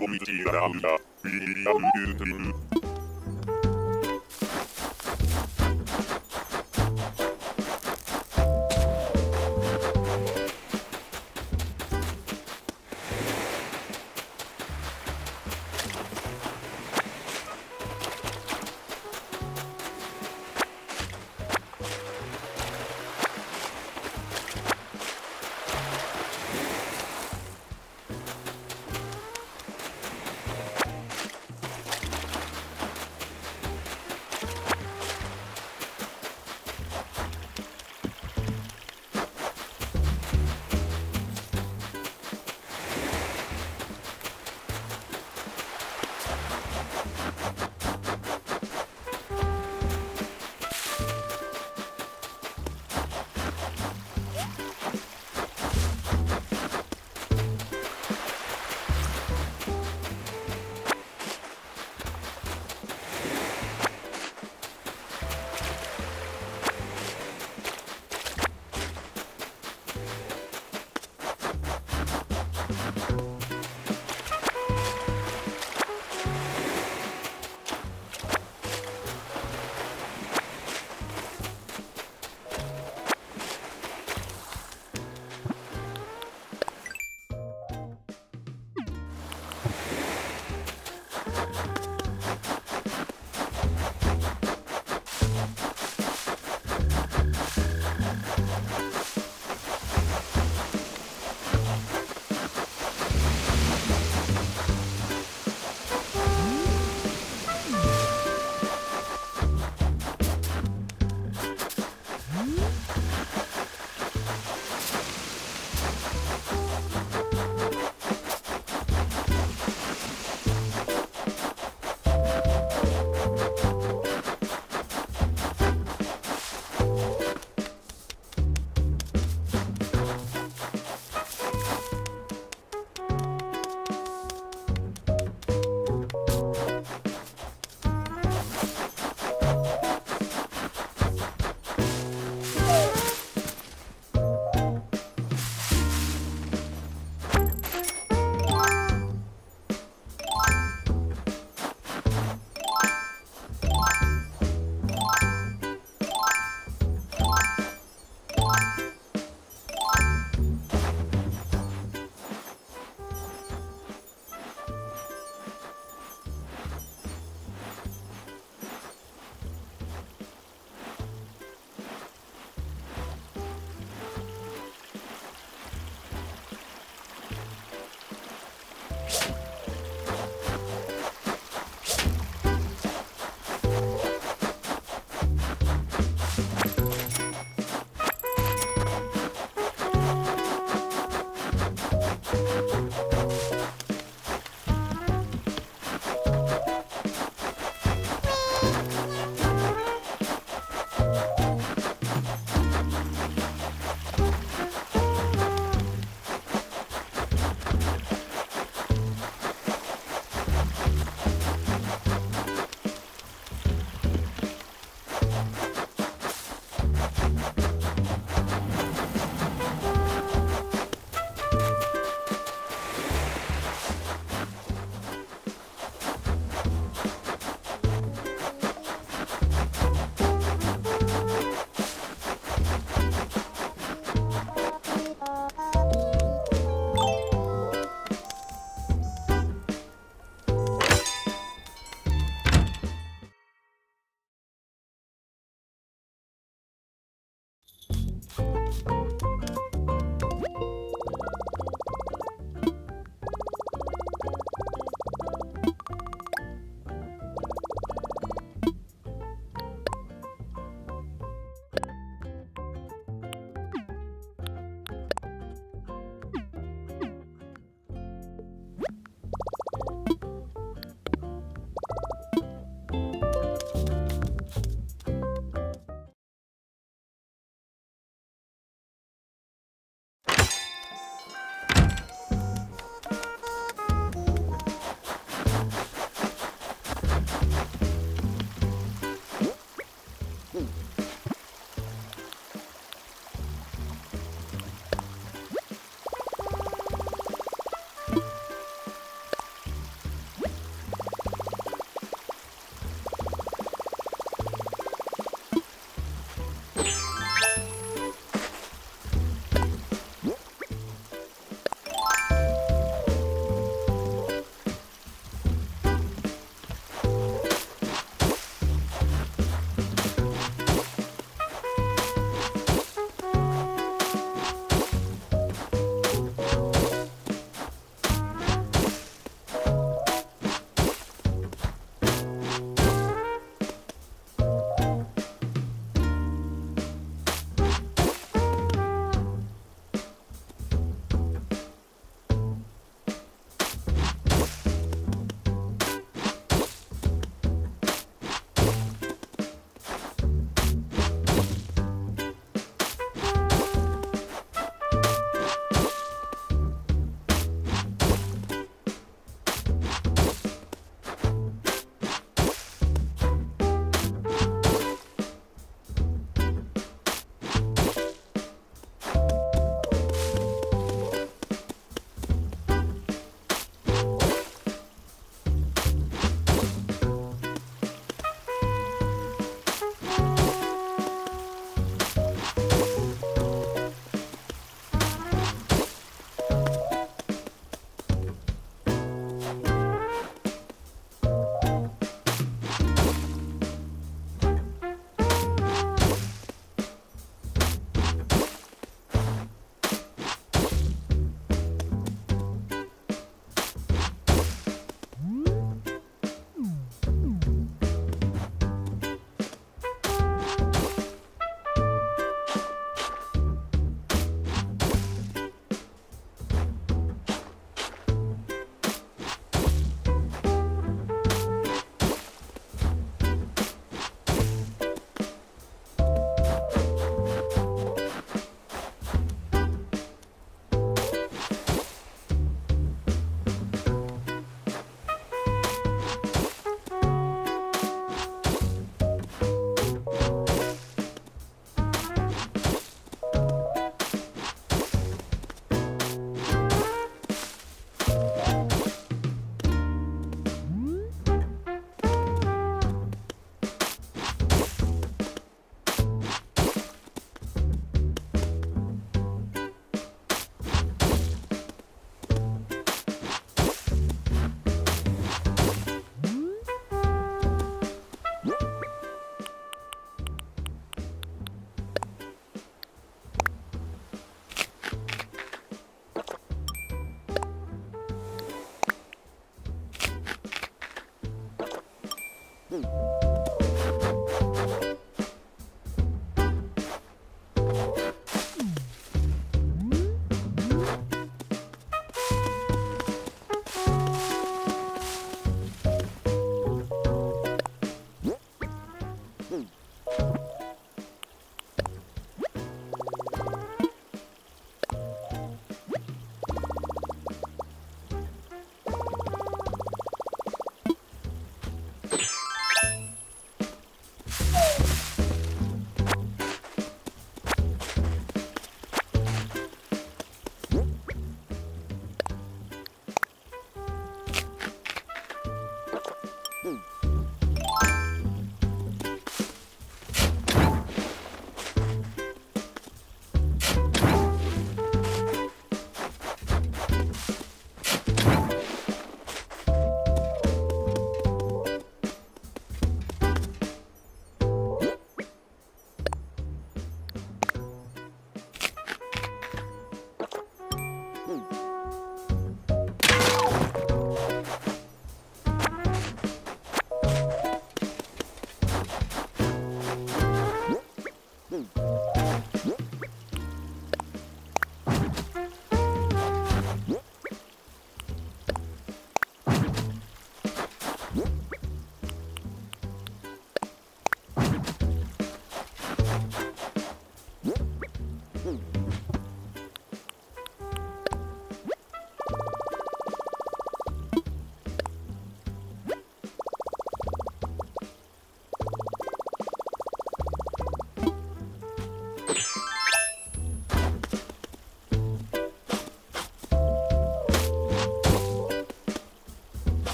Bahumiti Rahunda, Bidi Amgutin.